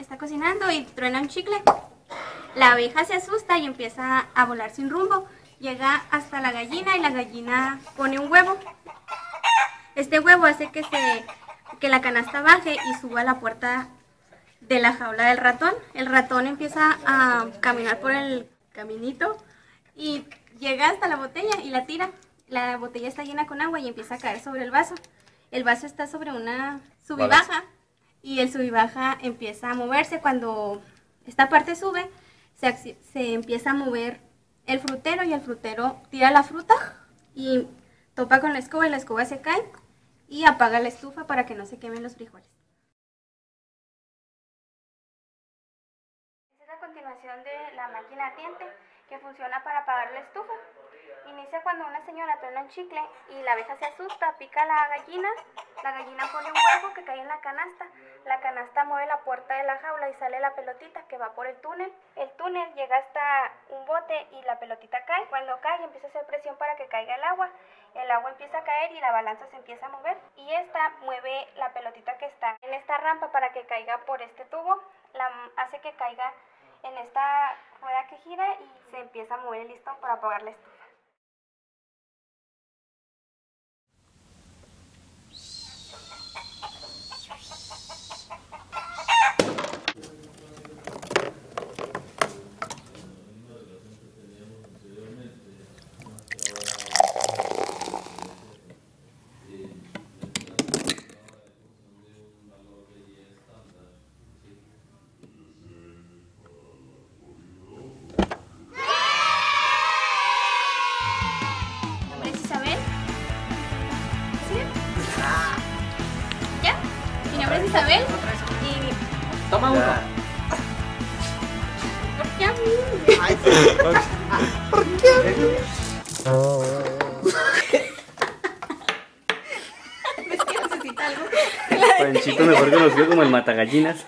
está cocinando y truena un chicle. La abeja se asusta y empieza a volar sin rumbo. Llega hasta la gallina y la gallina pone un huevo. Este huevo hace que, se, que la canasta baje y suba a la puerta de la jaula del ratón. El ratón empieza a caminar por el caminito y llega hasta la botella y la tira. La botella está llena con agua y empieza a caer sobre el vaso. El vaso está sobre una subibaja y el subibaja empieza a moverse. Cuando esta parte sube, se, se empieza a mover el frutero y el frutero tira la fruta y topa con la escoba y la escoba se cae y apaga la estufa para que no se quemen los frijoles. Es la continuación de la máquina ardiente que funciona para apagar la estufa. Inicia cuando una señora truena un chicle y la abeja se asusta, pica la gallina, la gallina pone un huevo que cae en la canasta, la canasta mueve la puerta de la jaula y sale la pelotita que va por el túnel. El túnel llega hasta un bote y la pelotita cae. Cuando cae empieza a hacer presión para que caiga el agua. El agua empieza a caer y la balanza se empieza a mover y esta mueve la pelotita que está en esta rampa para que caiga por este tubo, la hace que caiga en esta rueda que gira y se empieza a mover el listón para apagar la estufa. Es Isabel y Toma uno. ¿Por qué a mí? Es que necesita algo. Panchito mejor conocido como el matagallinas.